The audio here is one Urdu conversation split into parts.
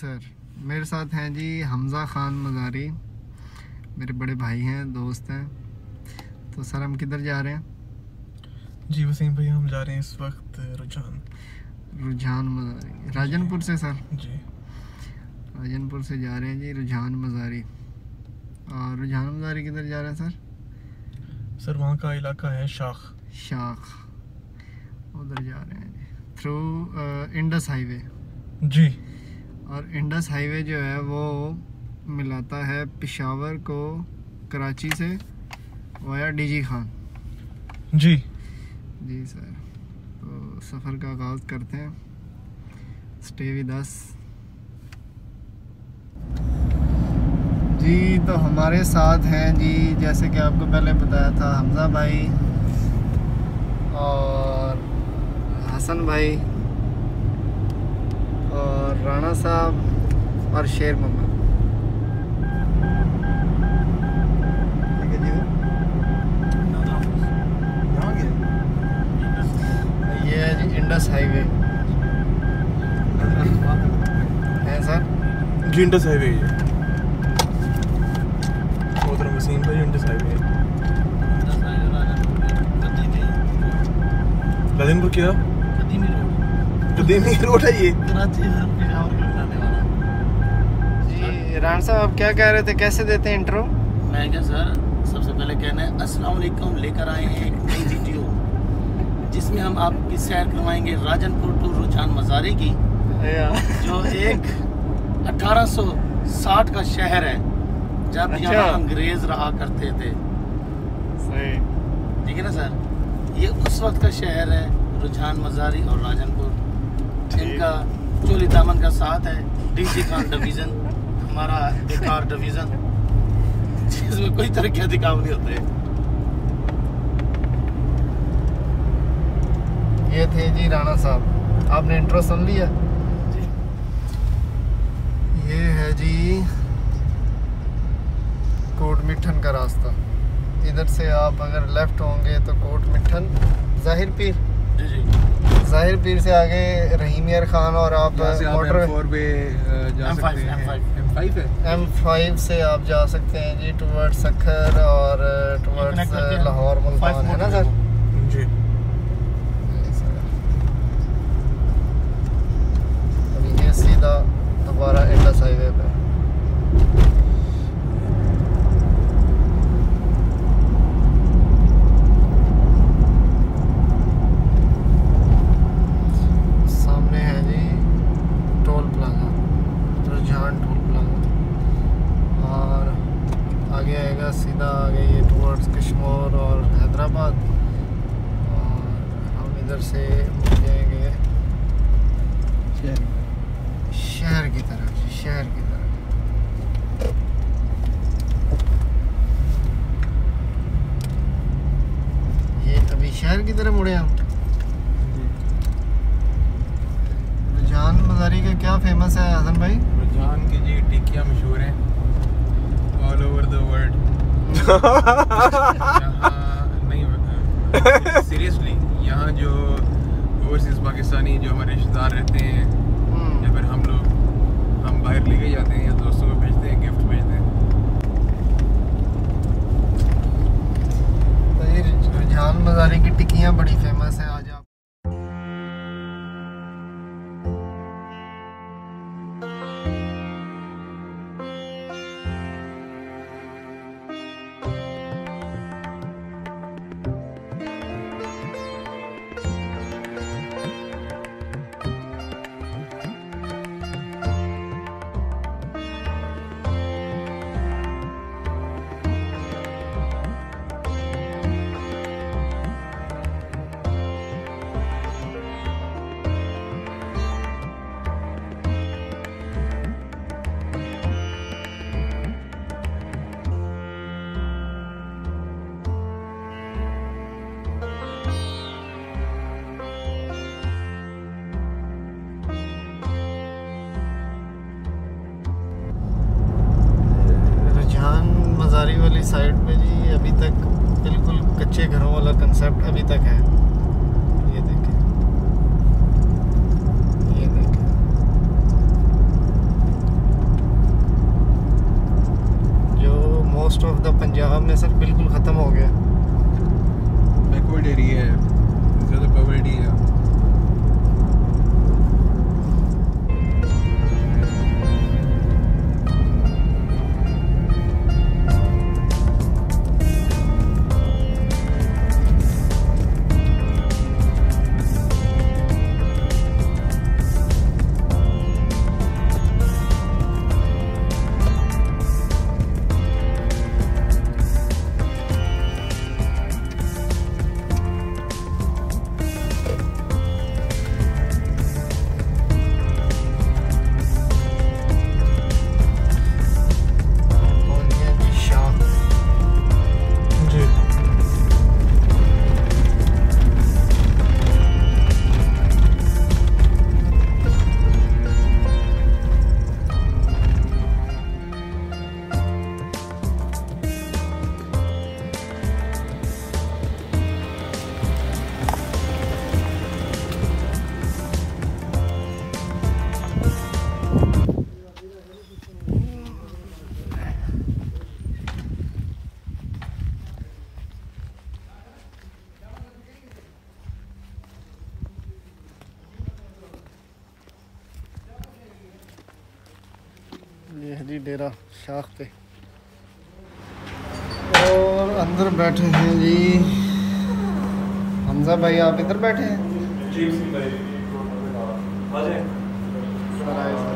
سر۔ میرے ساتھ ہیں جی حمزہ خان مزاری میرے بڑے بھائی ہیں دوست ہیں۔ تو سر ہم کدھر جا رہے ہیں؟ جی وسیم بھائی ہم جا رہے ہیں اس وقت رجحان۔ رجحان مزاری راجن پور سے سر۔ جی۔ راجن پور سے جا رہے ہیں جی رجحان مزاری اور رجحان مزاری کدھر جا رہے ہیں سر؟ سر وہاں کا علاقہ ہے شاخ۔ شاخ۔ ادھر جا رہے ہیں جی۔ Through Indus highway. جی۔ اور انڈس ہائی وے جو ہے وہ ملاتا ہے پشاور کو کراچی سے وایا ڈی جی خان۔ جی۔ جی سر۔ تو سفر کا آغاز کرتے ہیں۔ اسٹے ود اس جی تو ہمارے ساتھ ہیں۔ جی جیسے کہ آپ کو پہلے بتایا تھا حمزہ بھائی اور حسن بھائی۔ رانا صاحب اور شیر ہے جی۔ یہ ہے جی انڈس ہائی وے۔ ہے سر؟ جی انڈس ہائی وے۔ محترم وسیم بھائی انڈس ہائی وے۔ لادن پور کیا؟ قدیمی روڈ ہے یہ جی ران صاحب آپ کیا کہہ رہے تھے؟ کیسے دیتے ہیں انٹرو میں کیا سر سب سے پہلے کہنا ہے السلام علیکم لے کر آئے ہیں ایک نئی ویڈیو جس میں ہم آپ کی سیر کروائیں گے راجن پور ٹو رجحان مزاری کی جو ایک اٹھارہ سو ساٹھ کا شہر ہے جب اچھا۔ یہاں انگریز رہا کرتے تھے۔ صحیح۔ ٹھیک ہے نا سر؟ یہ اس وقت کا شہر ہے رجحان مزاری اور راجن پور ان۔ کا چولی دامن کا ساتھ ہے ڈی سی خان ڈویژن ہمارا بیکار ڈویژن۔ جس میں کوئی ترقیاتی کام نہیں ہوتے یہ تھے جی رانا صاحب۔ آپ نے انٹرو سن لیا؟ جی۔ یہ ہے جی کوٹ مٹھن کا راستہ۔ ادھر سے آپ اگر لیفٹ ہوں گے تو کوٹ مٹھن۔ ظاہر پیر۔ جی جی۔ ظاہر پیر سے آگے رحیم یار خان اور آپ motor M5 M5 M five سے آپ جا سکتے ہیں جی ٹورڈ سکھر اور ٹورڈ لاہور ملتان ہے نا سر؟ جی۔ ابھی یہ سیدھا دوبارہ انڈس ہائی وے پہ سامنے ہے جی ٹول پلازا رجحان ٹول پلازا اور آگے آئے گا سیدھا آگے ٹورڈس کشمور اور حیدرآباد اور ہم ادھر سے جائیں گے شہر کی طرف، شہر کی طرف۔ یہ ابھی شہر کی طرف مڑے ہم۔ رجحان مزاری کا کیا فیمس ہے حسن بھائی؟ رجحان کی جی ٹکیاں مشہور ہیں آل اوور دا ورلڈ نہیں سیریسلی یہاں جو اوورسیز پاکستانی جو ہمارے رشتے دار رہتے ہیں یا پھر ہم لوگ ہم باہر لے کے جاتے ہیں یا دوستوں کو بھیجتے ہیں گفٹ بھیجتے ہیں۔ رجحان مزاری کی ٹکیاں بڑی فیمس ہیں آج۔ سائڈ پہ جی ابھی تک بالکل کچے گھروں والا کنسیپٹ ابھی تک ہے۔ یہ دیکھیں۔ یہ دیکھیں۔ جو موسٹ آف دا پنجاب میں صرف بالکل ختم ہو گیا۔ بیکورڈ ایریا ہے۔ زیادہ پاورٹی ہے۔ جی ڈیرا شاخ پہ اور اندر بیٹھے ہیں جی حمزہ بھائی آپ ادھر بیٹھے ہیں سر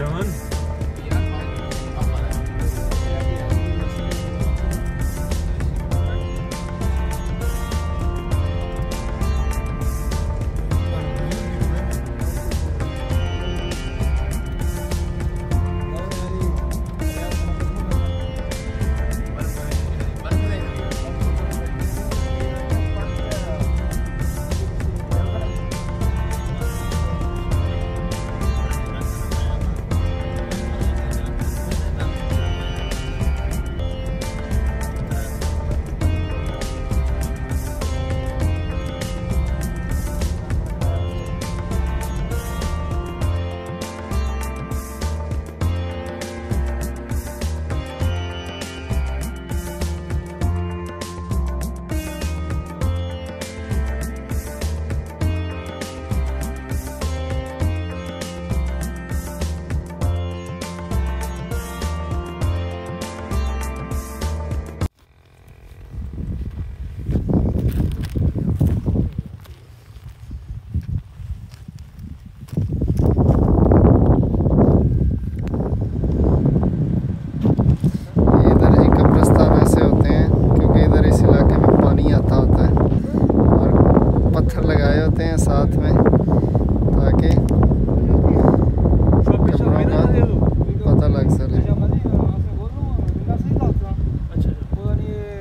Dylan.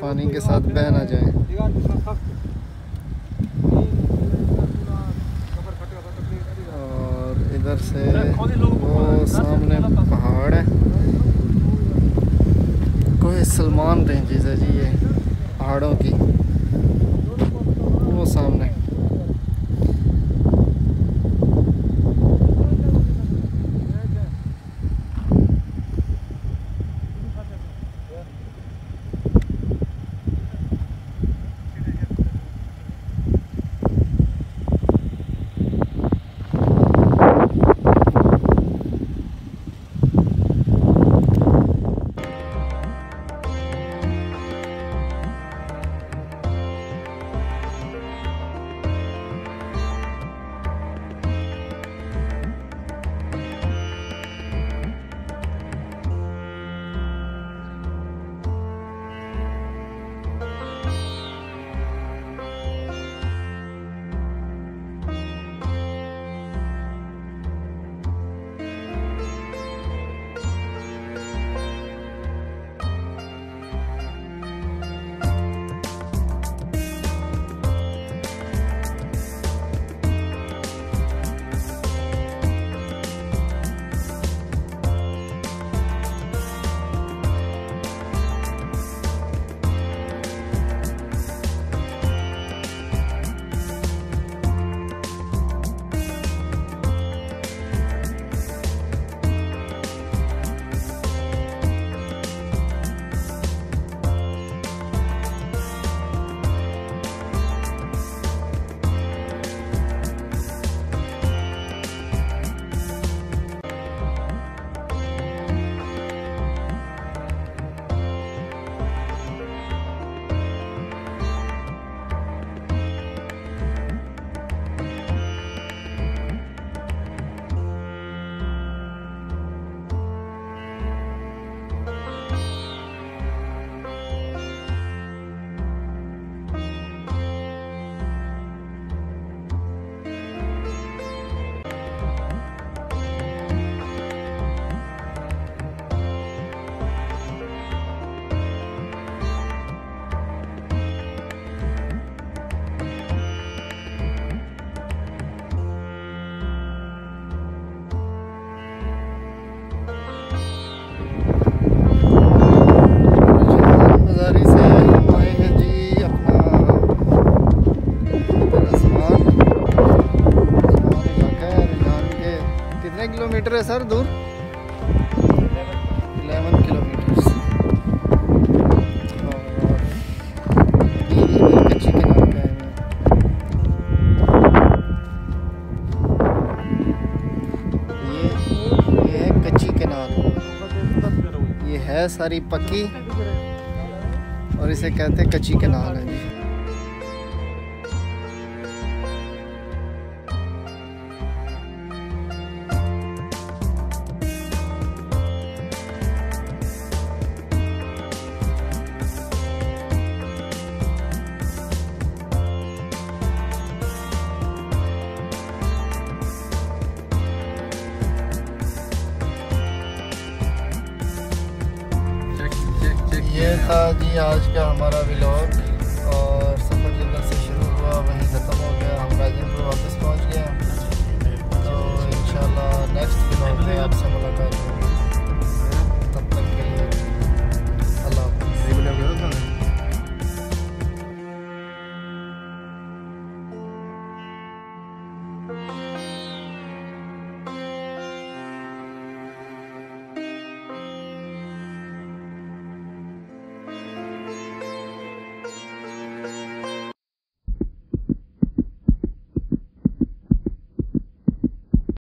پانی کے ساتھ بہ نہ جائیں۔ اور ادھر سے وہ سامنے پہاڑ ہے۔ کوئی سلمان رینجز ہے جی یہ پہاڑوں کی۔ وہ سامنے۔ ساری پکی اور اسے کہتے ہیں کچی کنال